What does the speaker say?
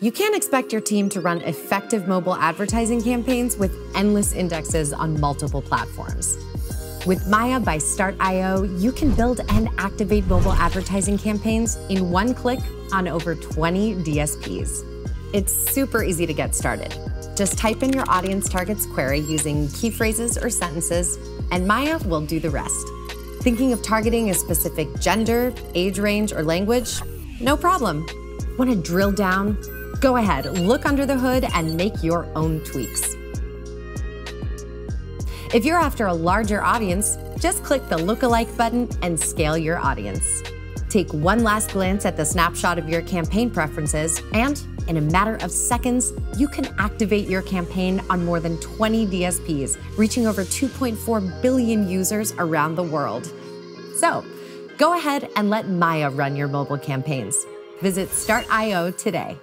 You can't expect your team to run effective mobile advertising campaigns with endless indexes on multiple platforms. With Maia by Start.io, you can build and activate mobile advertising campaigns in one click on over 20 DSPs. It's super easy to get started. Just type in your audience targets query using key phrases or sentences, and Maia will do the rest. Thinking of targeting a specific gender, age range, or language? No problem. Want to drill down? Go ahead, look under the hood, and make your own tweaks. If you're after a larger audience, just click the lookalike button and scale your audience. Take one last glance at the snapshot of your campaign preferences, and in a matter of seconds, you can activate your campaign on more than 20 DSPs, reaching over 2.4 billion users around the world. So, go ahead and let Maia run your mobile campaigns. Visit Start.io today.